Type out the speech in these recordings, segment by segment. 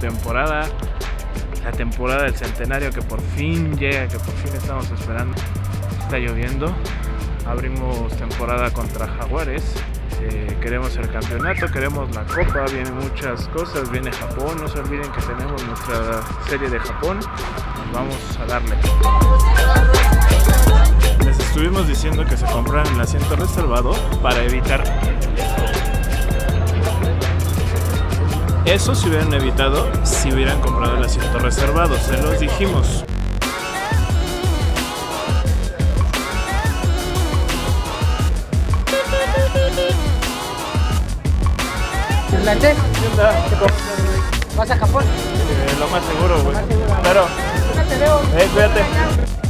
temporada. La temporada del centenario que por fin llega, que por fin estamos esperando. Está lloviendo. Abrimos temporada contra Jaguares. Eh, queremos el campeonato, queremos la copa, vienen muchas cosas, viene Japón, no se olviden que tenemos nuestra serie de Japón, vamos a darle. Les estuvimos diciendo que se compraran el asiento reservado para evitar Eso se hubieran evitado si hubieran comprado el asiento reservado, se los dijimos. ¿Irlandés? ¿Vas a Japón? Eh, lo más seguro, güey. Leo. eh, cuídate.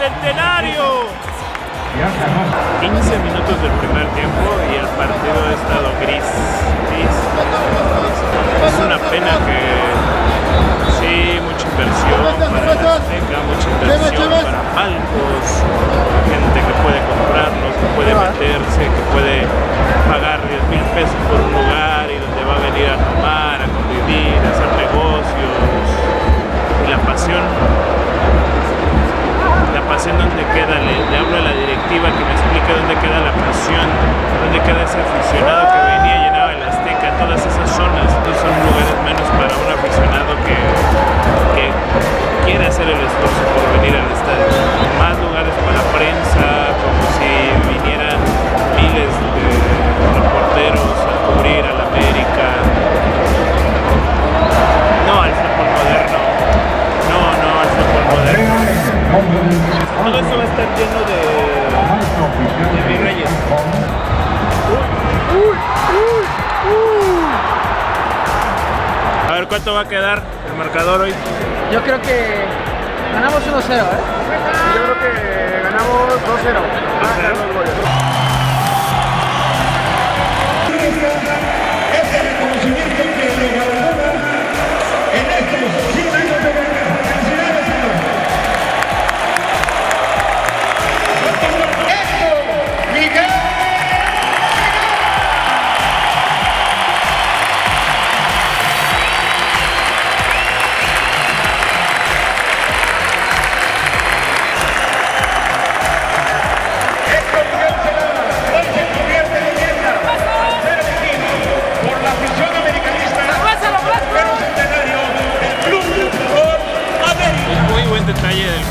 Centenario. 15 minutos del primer tiempo y el partido ha estado gris. gris. Es una pena que sí, mucha inversión para la Azteca, mucha inversión para palcos, gente que puede comprarlos, que puede meterse, que puede pagar 10 mil pesos por un lugar y donde va a venir a tomar, a convivir, a hacer negocios. Y la pasión la pasión donde queda, le, hablo a la directiva que me explique dónde queda la pasión, dónde queda ese aficionado que venía llenaba el Azteca, todas esas zonas, estos son lugares menos para un aficionado que, que quiere hacer el esfuerzo por venir al estadio. Más lugares para prensa, cuánto va a quedar el marcador hoy. Yo creo que ganamos 1-0, ¿eh? Yo creo que ganamos 2-0.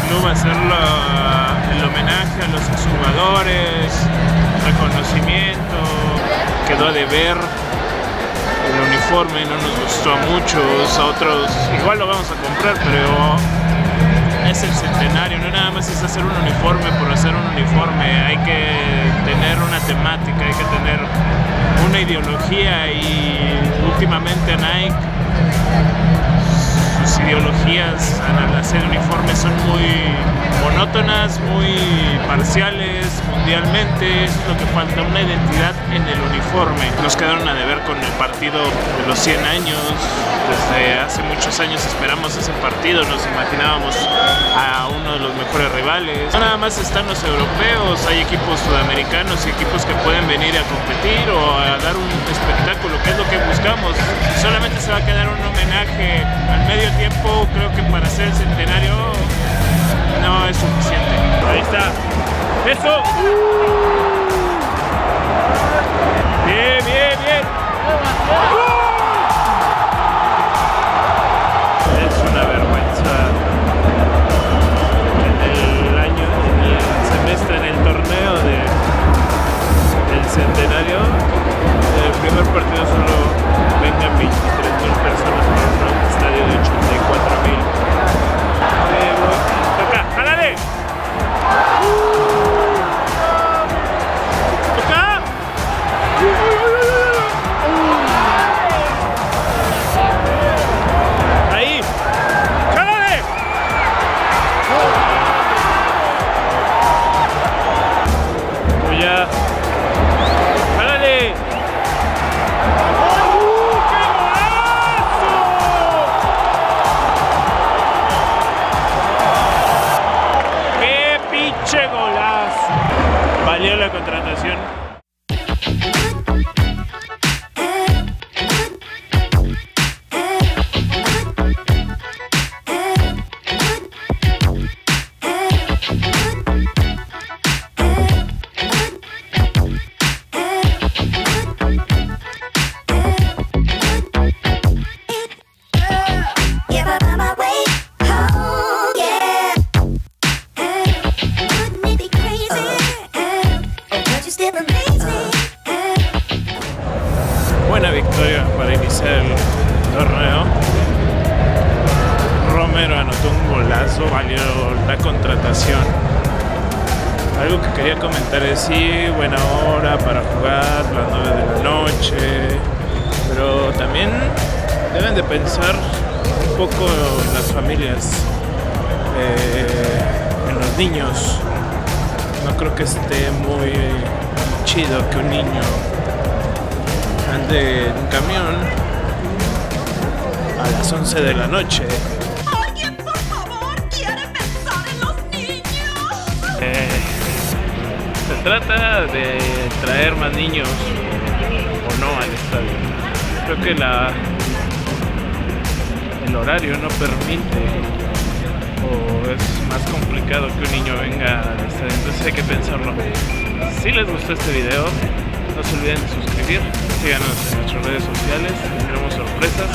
Detalle del club hacerlo el homenaje a los exjugadores, reconocimiento, quedó a deber. El uniforme no nos gustó a muchos, a otros igual lo vamos a comprar, pero es el centenario, no nada más es hacer un uniforme por hacer un uniforme, hay que tener una temática, hay que tener una ideología y últimamente Nike ideologías al hacer uniformes son muy monótonas, muy parciales, mundialmente, es lo que falta, una identidad en el uniforme. Nos quedaron a deber con el partido de los 100 años, desde hace muchos años esperamos ese partido, nos imaginábamos a uno de los mejores rivales. No nada más están los europeos, hay equipos sudamericanos y equipos que pueden venir a competir o a dar un espectáculo, que es lo que buscamos. Solamente se va a quedar un homenaje al medio tiempo, creo que para hacer el centenario no es suficiente. Ahí está. Eso. Bien, bien, bien. Es una vergüenza. En el año, en el semestre, en el torneo de, del centenario, el primer partido solo vengan la contratación. Algo que quería comentar es sí, buena hora para jugar, las 9 de la noche, pero también deben de pensar un poco en las familias, eh, en los niños. No creo que esté muy chido que un niño ande en un camión a las 11 de la noche. Trata de traer más niños o no al estadio. Creo que la el horario no permite o es más complicado que un niño venga al estadio. Entonces hay que pensarlo. Si les gustó este video, no se olviden de suscribir, síganos en nuestras redes sociales, tendremos sorpresas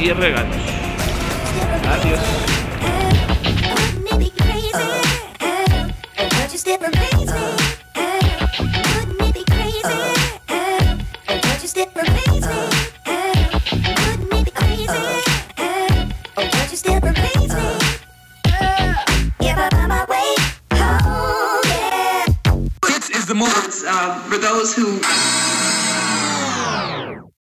y regalos. Adiós.